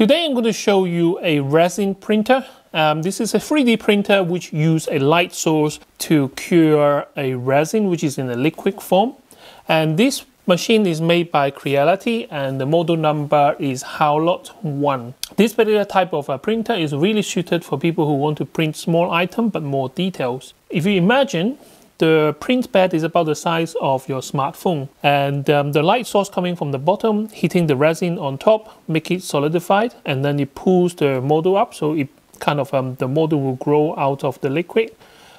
Today I'm going to show you a resin printer. Um, this is a 3D printer which use a light source to cure a resin which is in a liquid form. And this machine is made by Creality and the model number is Halot 1. This particular type of a printer is really suited for people who want to print small items but more details. If you imagine the print bed is about the size of your smartphone. And um, the light source coming from the bottom hitting the resin on top make it solidified and then it pulls the model up. So it kind of um, the model will grow out of the liquid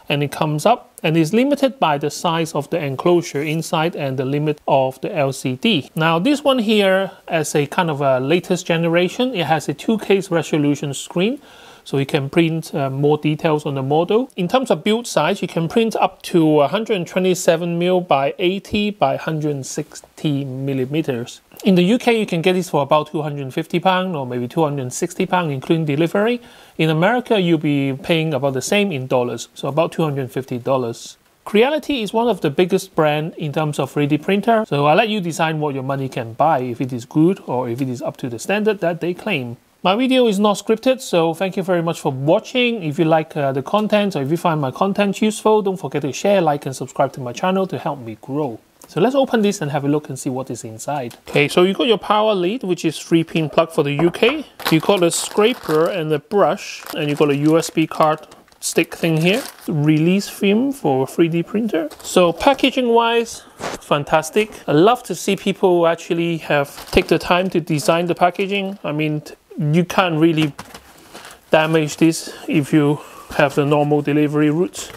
and it comes up. And is limited by the size of the enclosure inside and the limit of the LCD. Now this one here as a kind of a latest generation, it has a 2K resolution screen so you can print uh, more details on the model. In terms of build size, you can print up to 127 mm by 80 by 160 millimeters. In the UK, you can get this for about 250 pound or maybe 260 pound, including delivery. In America, you'll be paying about the same in dollars, so about 250 dollars. Creality is one of the biggest brand in terms of 3D printer, so I let you decide what your money can buy, if it is good or if it is up to the standard that they claim. My video is not scripted, so thank you very much for watching. If you like uh, the content or if you find my content useful, don't forget to share, like and subscribe to my channel to help me grow. So let's open this and have a look and see what is inside. Okay, so you got your power lead, which is 3 pin plug for the UK. You got a scraper and a brush, and you got a USB card stick thing here. Release film for 3D printer. So packaging wise, fantastic. I love to see people actually have take the time to design the packaging. I mean, you can't really damage this if you have the normal delivery route.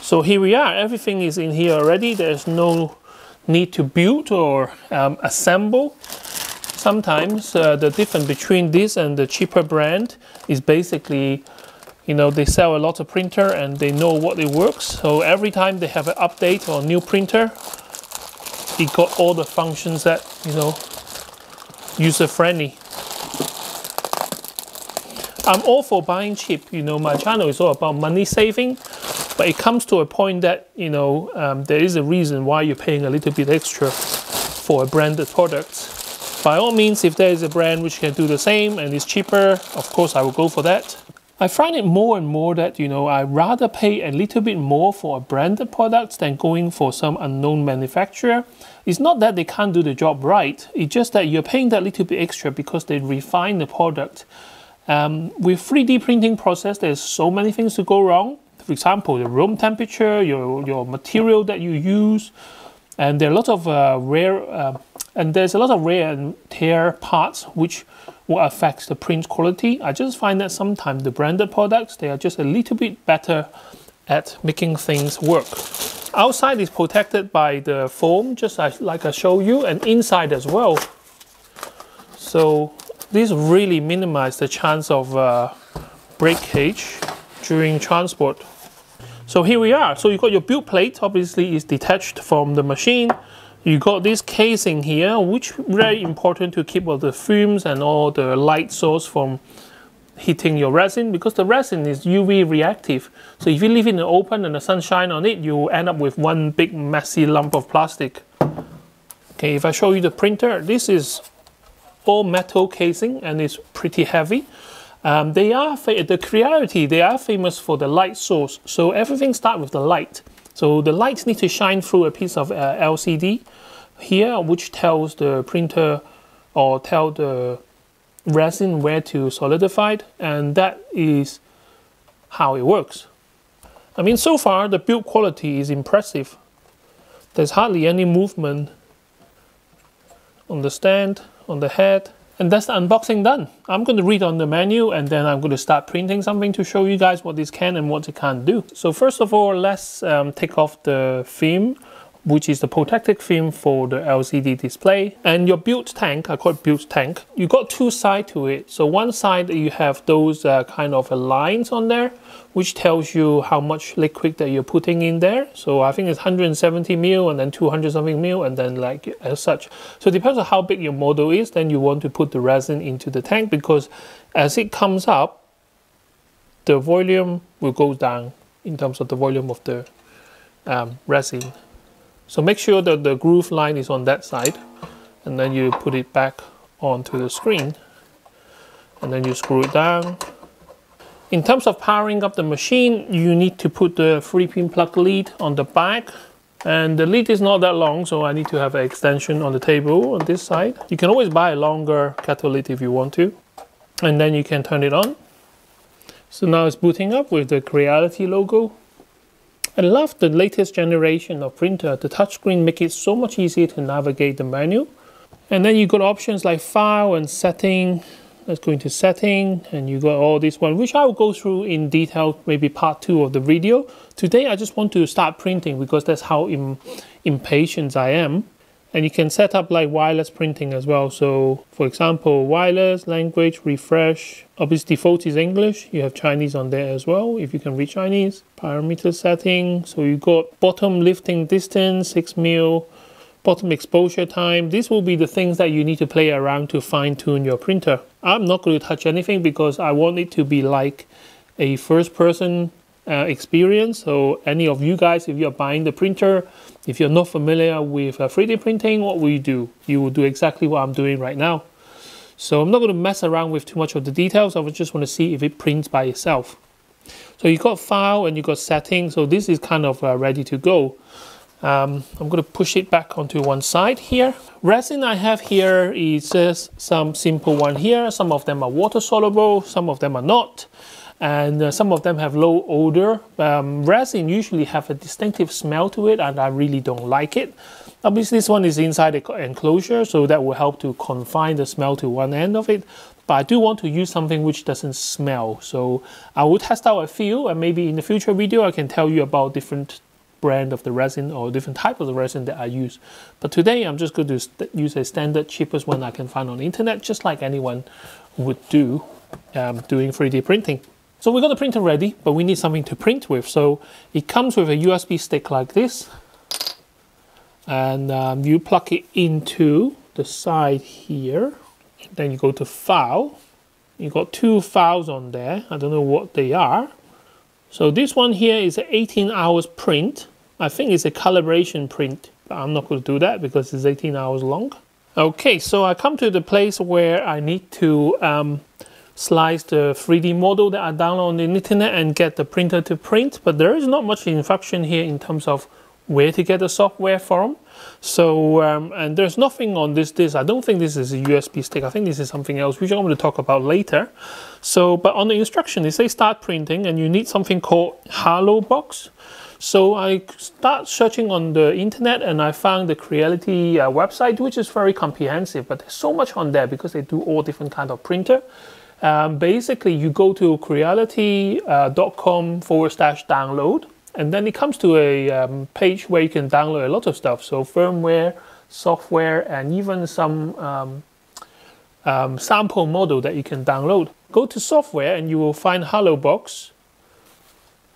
So here we are, everything is in here already. There's no need to build or um, assemble. Sometimes uh, the difference between this and the cheaper brand is basically, you know, they sell a lot of printer and they know what it works. So every time they have an update or new printer, it got all the functions that, you know, user friendly. I'm all for buying cheap. You know, my channel is all about money saving, but it comes to a point that, you know, um, there is a reason why you're paying a little bit extra for a branded product. By all means, if there is a brand which can do the same and is cheaper, of course I will go for that. I find it more and more that, you know, I rather pay a little bit more for a branded product than going for some unknown manufacturer. It's not that they can't do the job right, it's just that you're paying that little bit extra because they refine the product um, with 3D printing process, there's so many things to go wrong. For example, the room temperature, your, your material that you use, and there are a lot of uh, rare, uh, and there's a lot of wear and tear parts which will affect the print quality. I just find that sometimes the branded products, they are just a little bit better at making things work. Outside is protected by the foam, just like I show you, and inside as well. So this really minimizes the chance of uh, breakage during transport. So here we are. So you got your build plate, obviously is detached from the machine. You got this casing here, which very important to keep all the fumes and all the light source from hitting your resin because the resin is UV reactive. So if you leave it in the open and the sun shine on it, you end up with one big messy lump of plastic. Okay, if I show you the printer, this is all metal casing and it's pretty heavy. Um, they are the Creality. They are famous for the light source. So everything starts with the light. So the light needs to shine through a piece of uh, LCD here, which tells the printer or tell the resin where to solidify it, and that is how it works. I mean, so far the build quality is impressive. There's hardly any movement on the stand on the head. And that's the unboxing done. I'm going to read on the menu and then I'm going to start printing something to show you guys what this can and what it can't do. So first of all, let's um, take off the film which is the protective film for the LCD display. And your built tank, I call it built tank, you got two sides to it. So one side you have those uh, kind of lines on there, which tells you how much liquid that you're putting in there. So I think it's 170 mil and then 200 something mil and then like as such. So it depends on how big your model is, then you want to put the resin into the tank because as it comes up, the volume will go down in terms of the volume of the um, resin. So make sure that the groove line is on that side and then you put it back onto the screen. and then you screw it down. In terms of powering up the machine, you need to put the 3-pin plug lead on the back. And the lead is not that long, so I need to have an extension on the table on this side. You can always buy a longer catalyst if you want to. And then you can turn it on. So now it's booting up with the Creality logo. I love the latest generation of printer. The touchscreen makes it so much easier to navigate the menu. And then you got options like file and setting. Let's go into setting and you got all this one, which I will go through in detail, maybe part two of the video. Today, I just want to start printing because that's how Im impatient I am. And you can set up like wireless printing as well. So for example, wireless, language, refresh. Obviously default is English. You have Chinese on there as well, if you can read Chinese. Parameter setting. So you got bottom lifting distance, 6 mil, bottom exposure time. This will be the things that you need to play around to fine tune your printer. I'm not going to touch anything because I want it to be like a first person uh, experience. So any of you guys, if you're buying the printer, if you're not familiar with uh, 3D printing, what will you do? You will do exactly what I'm doing right now. So I'm not going to mess around with too much of the details. I just want to see if it prints by itself. So you got file and you got settings. So this is kind of uh, ready to go. Um, I'm going to push it back onto one side here. Resin I have here is just some simple one here. Some of them are water soluble, some of them are not and uh, some of them have low odor. Um, resin usually have a distinctive smell to it and I really don't like it. Obviously this one is inside the enclosure so that will help to confine the smell to one end of it. But I do want to use something which doesn't smell. So I will test out a few and maybe in the future video I can tell you about different brand of the resin or different type of the resin that I use. But today I'm just going to use a standard cheapest one I can find on the internet just like anyone would do um, doing 3D printing. So we got the printer ready, but we need something to print with. So it comes with a USB stick like this. And um, you plug it into the side here. Then you go to file. You got two files on there. I don't know what they are. So this one here is an 18 hours print. I think it's a calibration print, but I'm not going to do that because it's 18 hours long. Okay, so I come to the place where I need to um, slice the 3D model that I download on the internet and get the printer to print, but there is not much instruction here in terms of where to get the software from. So, um, and there's nothing on this disk. I don't think this is a USB stick. I think this is something else, which I'm going to talk about later. So, but on the instruction, they say start printing and you need something called Halo Box. So I start searching on the internet and I found the Creality uh, website, which is very comprehensive, but there's so much on there because they do all different kind of printer. Um, basically, you go to creality.com uh, forward slash download, and then it comes to a um, page where you can download a lot of stuff. So firmware, software, and even some um, um, sample model that you can download. Go to software and you will find HaloBox.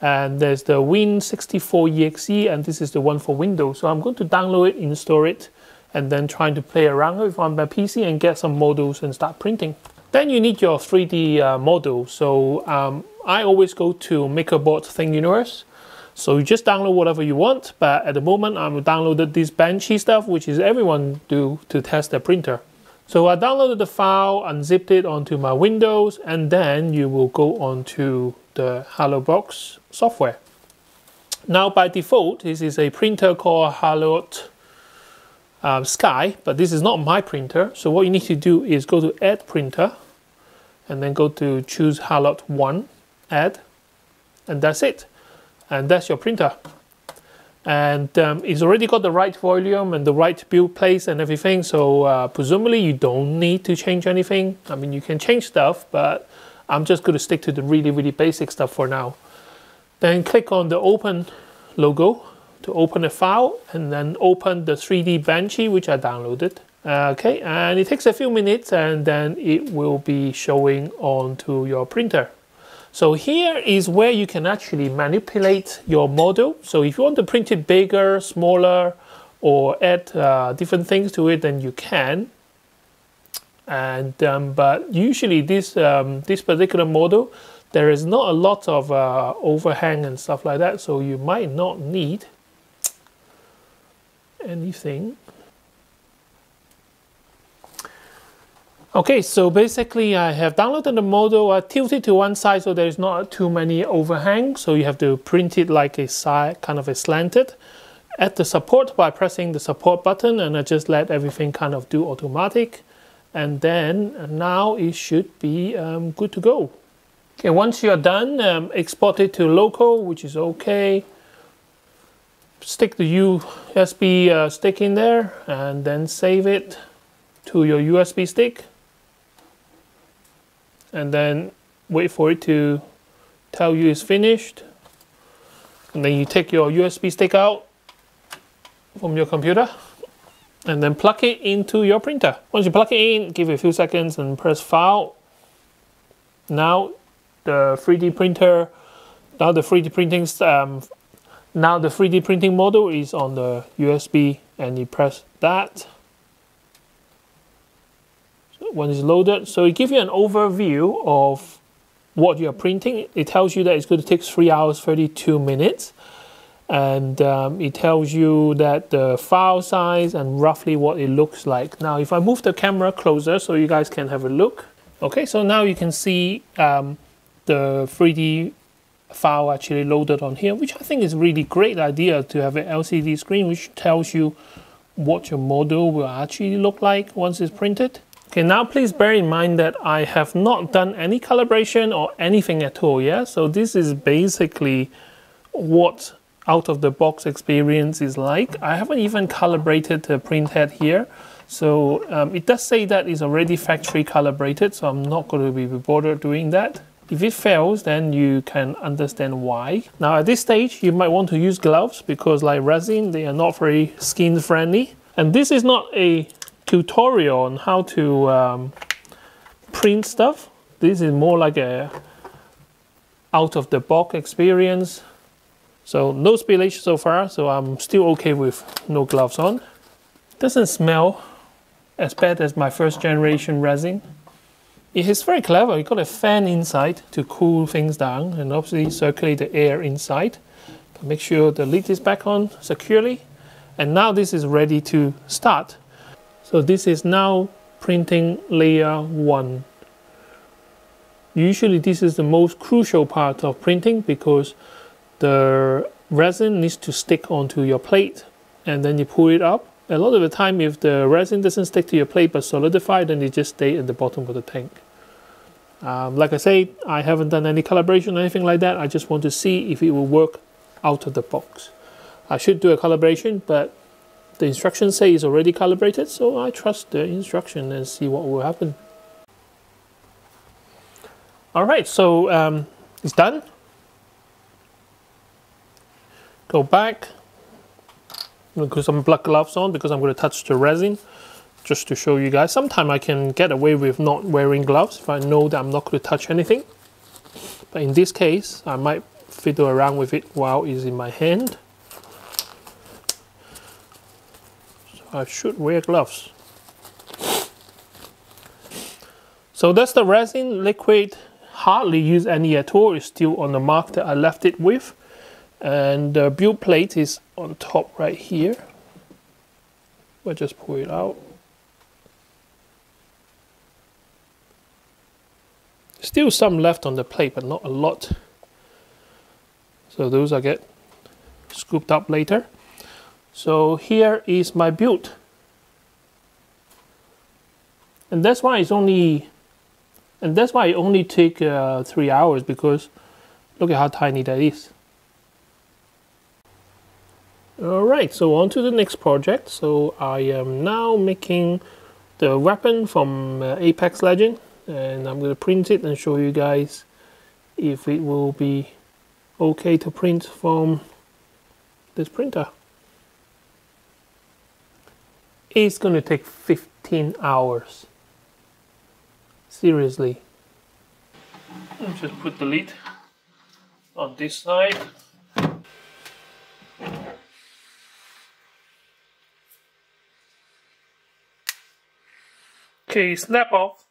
And there's the Win64exe, and this is the one for Windows. So I'm going to download it, install it, and then trying to play around with on my PC and get some models and start printing. Then you need your 3D uh, model. So um, I always go to MakerBot Thingiverse. So you just download whatever you want, but at the moment I'm downloaded this Benchy stuff, which is everyone do to test their printer. So I downloaded the file, unzipped it onto my Windows, and then you will go onto the HaloBox software. Now by default, this is a printer called Halot um, Sky, but this is not my printer. So what you need to do is go to Add Printer, and then go to choose Halot 1, add, and that's it. And that's your printer. And um, it's already got the right volume and the right build place and everything, so uh, presumably you don't need to change anything. I mean, you can change stuff, but I'm just going to stick to the really, really basic stuff for now. Then click on the open logo to open a file and then open the 3D Benchy, which I downloaded. Okay, and it takes a few minutes and then it will be showing onto your printer. So here is where you can actually manipulate your model. So if you want to print it bigger, smaller, or add uh, different things to it, then you can. And um, but usually this um, this particular model, there is not a lot of uh, overhang and stuff like that, so you might not need anything Okay, so basically I have downloaded the model, I tilted to one side so there's not too many overhang. So you have to print it like a side, kind of a slanted. Add the support by pressing the support button and I just let everything kind of do automatic. And then now it should be um, good to go. Okay, once you're done, um, export it to local, which is okay. Stick the USB uh, stick in there and then save it to your USB stick and then wait for it to tell you it's finished. And then you take your USB stick out from your computer and then plug it into your printer. Once you plug it in, give it a few seconds and press file. Now the 3D printer, now the 3D printing, um, now the 3D printing model is on the USB and you press that when it's loaded. So it gives you an overview of what you're printing. It tells you that it's going to take 3 hours 32 minutes. And um, it tells you that the file size and roughly what it looks like. Now, if I move the camera closer so you guys can have a look. Okay, so now you can see um, the 3D file actually loaded on here, which I think is a really great idea to have an LCD screen which tells you what your model will actually look like once it's printed. Okay, now please bear in mind that I have not done any calibration or anything at all, yeah? So this is basically what out of the box experience is like. I haven't even calibrated the printhead here. So um, it does say that it's already factory calibrated, so I'm not going to be bothered doing that. If it fails, then you can understand why. Now at this stage, you might want to use gloves because like resin, they are not very skin friendly. And this is not a tutorial on how to um, print stuff. This is more like a out of the box experience. So no spillage so far, so I'm still okay with no gloves on. Doesn't smell as bad as my first generation resin. It is very clever. You got a fan inside to cool things down and obviously circulate the air inside. Make sure the lid is back on securely. And now this is ready to start. So this is now printing layer 1. Usually this is the most crucial part of printing because the resin needs to stick onto your plate and then you pull it up. A lot of the time if the resin doesn't stick to your plate but solidify then it just stay at the bottom of the tank. Um, like I say, I haven't done any calibration or anything like that. I just want to see if it will work out of the box. I should do a calibration, but the instructions say it's already calibrated, so I trust the instruction and see what will happen. All right, so um, it's done. Go back. I'm gonna put some black gloves on because I'm going to touch the resin just to show you guys. Sometimes I can get away with not wearing gloves if I know that I'm not going to touch anything. But in this case, I might fiddle around with it while it's in my hand. I should wear gloves. So that's the resin liquid. Hardly use any at all. It's still on the mark that I left it with. And the build plate is on top right here. We'll just pull it out. Still some left on the plate, but not a lot. So those I get scooped up later. So here is my build. And that's why it's only, and that's why it only take uh, three hours because look at how tiny that is. Alright, so on to the next project. So I am now making the weapon from uh, Apex Legend and I'm going to print it and show you guys if it will be okay to print from this printer it's going to take 15 hours. Seriously. Let's just put the lid on this side. Okay, snap off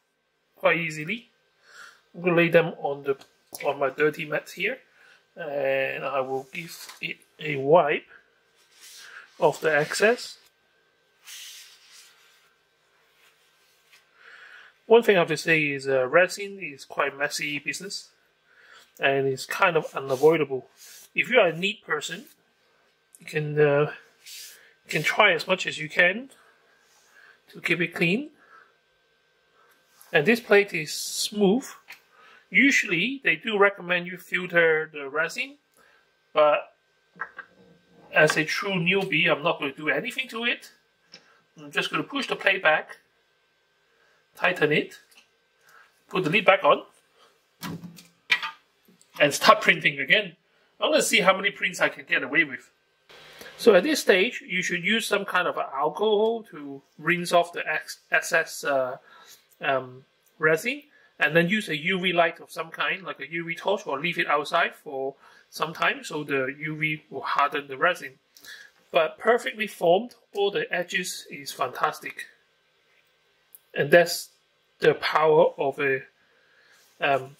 quite easily. I'm to lay them on the on my dirty mats here and I will give it a wipe of the excess One thing I have to say is uh, resin is quite messy business and it's kind of unavoidable. If you are a neat person, you can uh, you can try as much as you can to keep it clean. And this plate is smooth. Usually, they do recommend you filter the resin, but as a true newbie, I'm not going to do anything to it. I'm just going to push the plate back, tighten it, put the lid back on, and start printing again. I'm to see how many prints I can get away with. So at this stage, you should use some kind of alcohol to rinse off the excess uh, um, resin, and then use a UV light of some kind, like a UV torch, or leave it outside for some time so the UV will harden the resin. But perfectly formed, all the edges is fantastic. And that's the power of a um,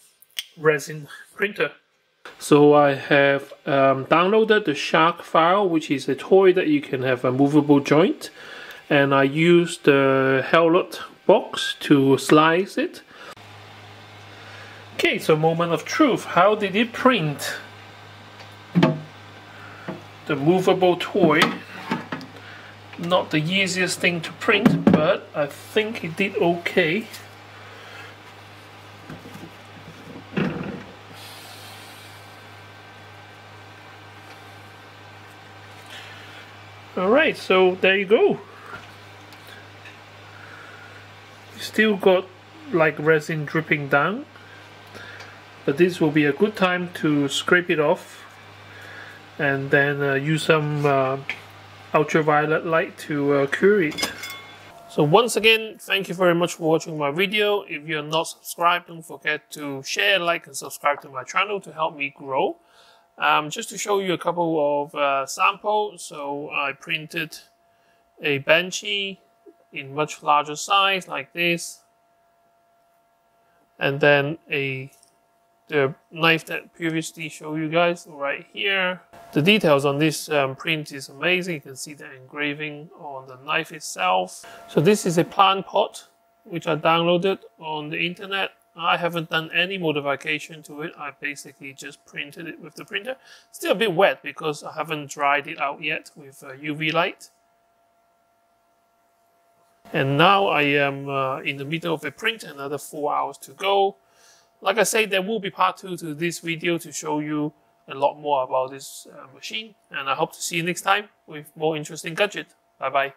resin printer. So I have um, downloaded the Shark file, which is a toy that you can have a movable joint. And I used the Halot box to slice it. Okay, so moment of truth. How did it print? The movable toy. Not the easiest thing to print, but I think it did okay. Alright, so there you go. Still got like resin dripping down. But this will be a good time to scrape it off and then uh, use some uh, ultraviolet light to uh, cure it. So once again, thank you very much for watching my video. If you're not subscribed, don't forget to share, like, and subscribe to my channel to help me grow. Um, just to show you a couple of uh, samples, so I printed a Banshee in much larger size like this, and then a the knife that previously showed you guys right here. The details on this um, print is amazing. You can see the engraving on the knife itself. So this is a plant pot which I downloaded on the internet I haven't done any modification to it. I basically just printed it with the printer. Still a bit wet because I haven't dried it out yet with UV light. And now I am uh, in the middle of a print, another four hours to go. Like I said, there will be part two to this video to show you a lot more about this uh, machine. And I hope to see you next time with more interesting gadget. Bye bye.